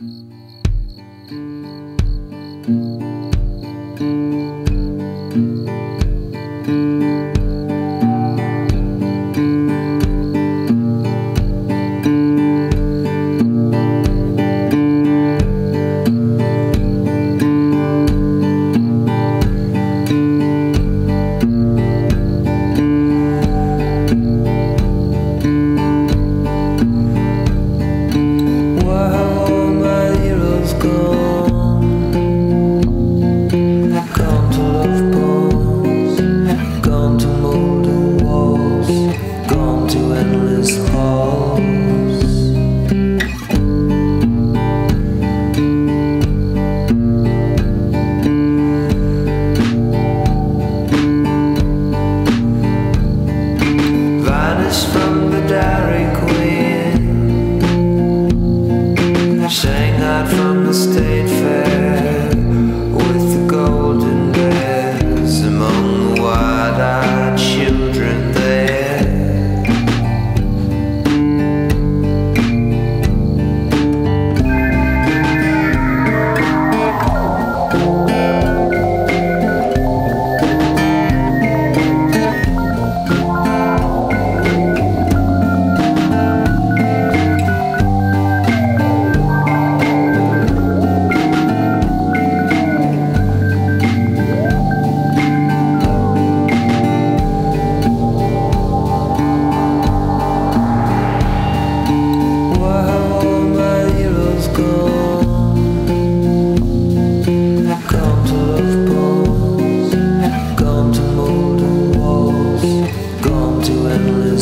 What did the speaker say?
Mm-hmm. to endless halls.